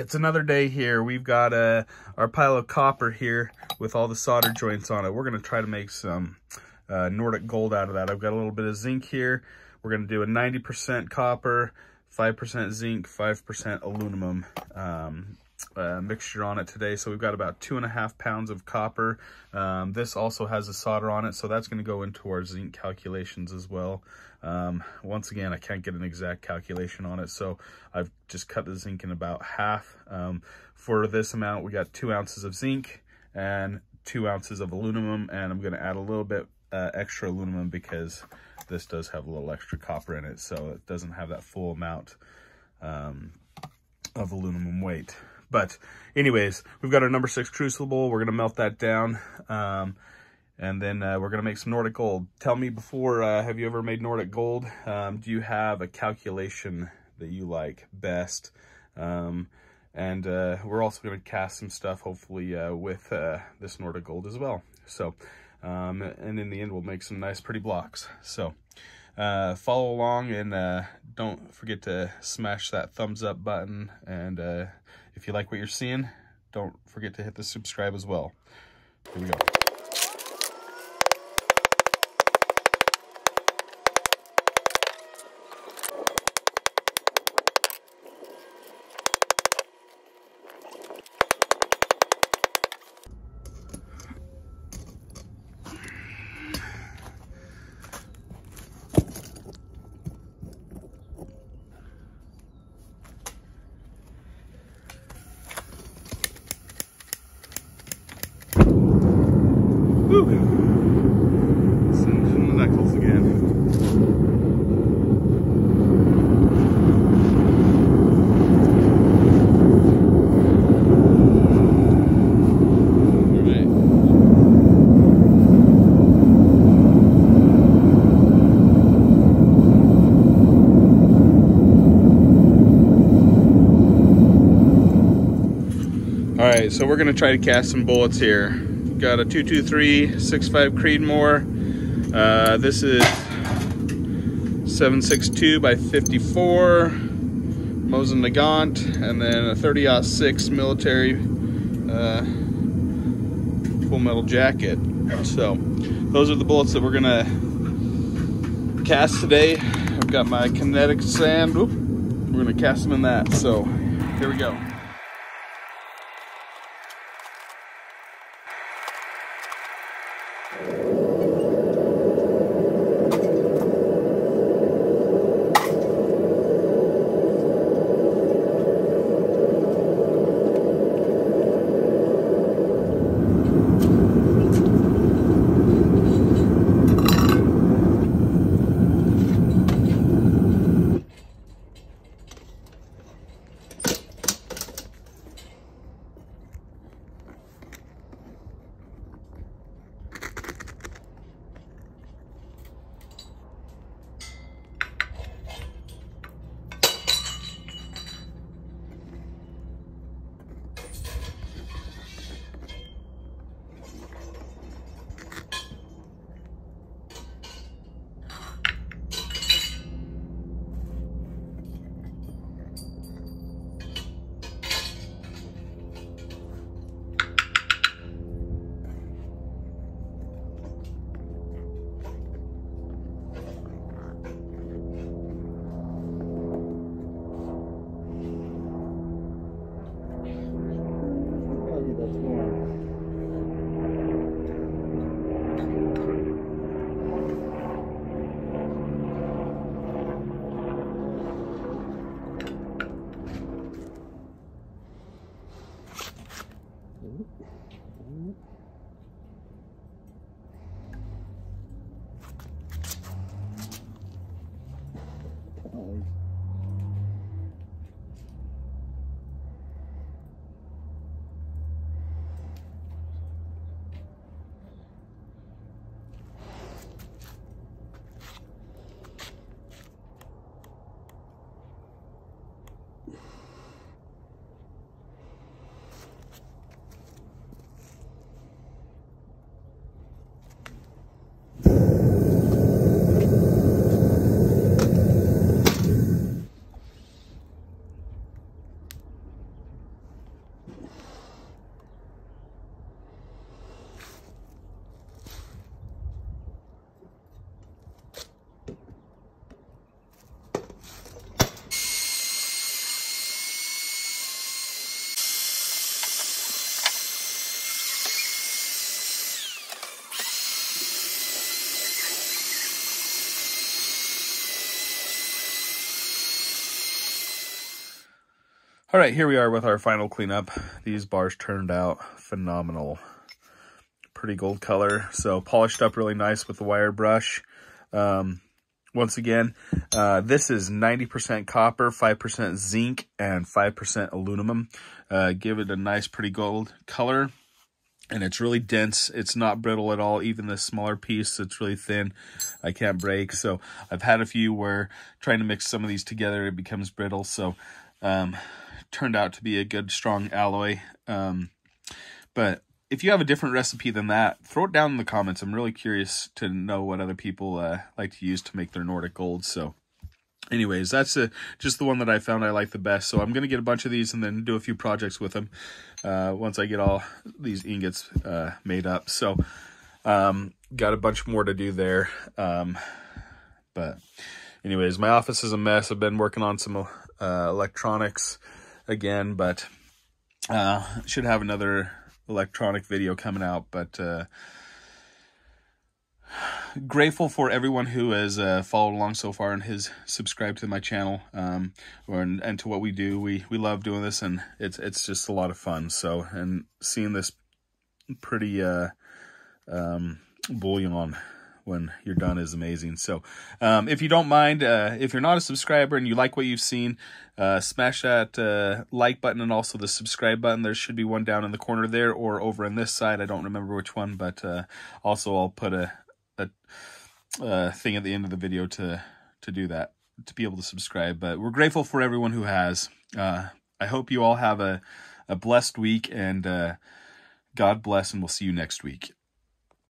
it's another day here. We've got uh, our pile of copper here with all the solder joints on it. We're going to try to make some uh, Nordic gold out of that. I've got a little bit of zinc here. We're going to do a 90% copper, 5% zinc, 5% aluminum um, uh, mixture on it today. So we've got about two and a half pounds of copper. Um, this also has a solder on it, so that's going to go into our zinc calculations as well. Um, once again, I can't get an exact calculation on it, so I've just cut the zinc in about half. Um, for this amount, we got two ounces of zinc and two ounces of aluminum, and I'm going to add a little bit uh, extra aluminum because this does have a little extra copper in it, so it doesn't have that full amount um, of aluminum weight. But anyways, we've got our number six crucible. We're going to melt that down. Um, and then uh, we're going to make some Nordic gold. Tell me before, uh, have you ever made Nordic gold? Um, do you have a calculation that you like best? Um, and uh, we're also going to cast some stuff, hopefully, uh, with uh, this Nordic gold as well. So, um, and in the end, we'll make some nice, pretty blocks. So, uh, follow along and don't forget to smash that thumbs up button. And if you like what you're seeing, don't forget to hit the subscribe as well. Here we go. All right, so we're gonna try to cast some bullets here. Got a 223 65 Creedmoor. Uh, this is 762 by 54 Mosin Nagant, and then a 30-06 military uh, full metal jacket. So those are the bullets that we're gonna cast today. I've got my kinetic sand. Oop, we're gonna cast them in that. So here we go. All right, here we are with our final cleanup. These bars turned out phenomenal. Pretty gold color. So polished up really nice with the wire brush. Um, once again, uh, this is 90% copper, 5% zinc, and 5% aluminum. Uh, give it a nice, pretty gold color. And it's really dense. It's not brittle at all. Even the smaller piece, it's really thin. I can't break. So I've had a few where trying to mix some of these together, it becomes brittle. So um, turned out to be a good, strong alloy. Um, but if you have a different recipe than that, throw it down in the comments. I'm really curious to know what other people uh, like to use to make their Nordic Gold. So anyways, that's uh, just the one that I found I like the best. So I'm going to get a bunch of these and then do a few projects with them uh, once I get all these ingots uh, made up. So um, got a bunch more to do there. Um, but anyways, my office is a mess. I've been working on some uh, electronics again, but uh, should have another electronic video coming out. But uh, grateful for everyone who has uh, followed along so far and has subscribed to my channel um, or, and, and to what we do. We we love doing this, and it's it's just a lot of fun. So and seeing this pretty uh, um, bullion when you're done is amazing. So um, if you don't mind, uh, if you're not a subscriber and you like what you've seen, uh, smash that uh, like button and also the subscribe button. There should be one down in the corner there or over on this side. I don't remember which one, but uh, also I'll put a, a, a thing at the end of the video to, to do that, to be able to subscribe. But we're grateful for everyone who has. Uh, I hope you all have a, a blessed week and uh, God bless and we'll see you next week.